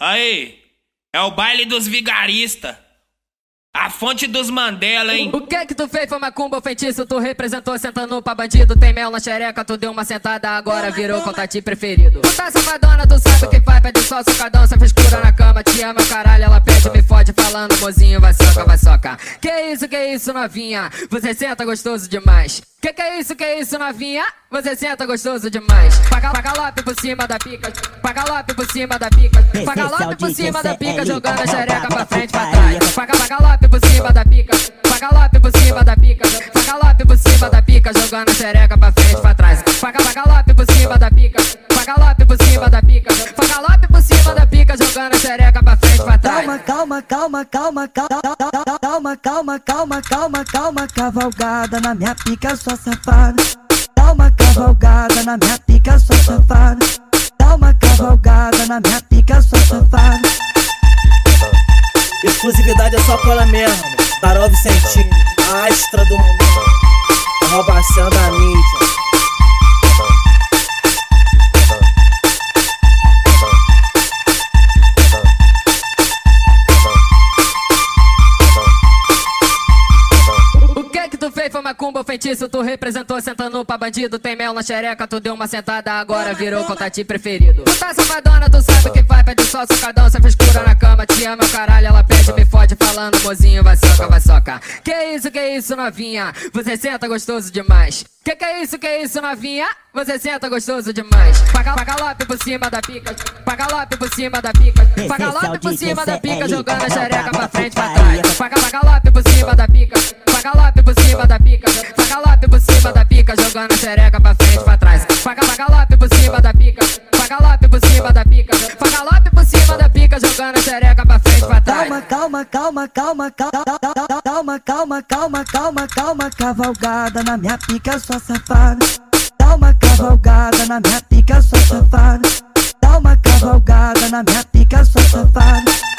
Aí, é o baile dos vigaristas. A fonte dos Mandela, hein? O que que tu fez foi macumba ou feitiço? Tu representou sentando pra bandido. Tem mel na xereca, tu deu uma sentada, agora virou contatinho preferido. Tu tá safadona, tu sabe o que faz, pede só socadão, essa frescura soca. Que isso, que isso, novinha? Você senta gostoso demais. Que que é isso, que é isso, novinha? Você senta gostoso demais. Paga, paga galope por cima da pica. Paga galope por cima da pica. Paga galope por cima da pica, jogando a xereca pra frente, pra trás. Paga, paga galope por cima da pica. Paga galope por cima da pica. Paga galope por cima da pica, jogando a xereca pra frente, pra trás. Calma, calma, calma, calma, calma, calma, calma, calma, calma, calma, cavalgada na minha pica, sua safada. Uma cavalgada na minha pica, sua safada. Uma cavalgada na minha pica, sua safada. Exclusividade é só cola mesmo. Carol Vicentinho, astra do. A roubação da mídia. Macumba feitiço? Tu representou sentando pra bandido. Tem mel na xereca, tu deu uma sentada, agora virou contatinho preferido. Tu tá safadona, tu sabe o que faz, pede só socadão, essa frescura na cama. Te ama, caralho, ela pede, me fode, falando, mozinho, vai soca, vai soca. Que isso, que isso, novinha? Você senta gostoso demais. Que que é isso, que isso, novinha? Você senta gostoso demais. Paga, paga galope por cima da pica. Paga galope por cima da pica. Paga galope por cima da pica, jogando a xereca pra frente, pra trás. Paga, paga galope por cima da pica. Paga galope jogando a xereca pra frente, pra trás. Calma, calma, calma, calma, calma, calma, calma, calma, calma, calma, cavalgada na minha pica, sua safada. Dá uma cavalgada na minha pica, sua safada. Dá uma cavalgada na minha pica, sua safada.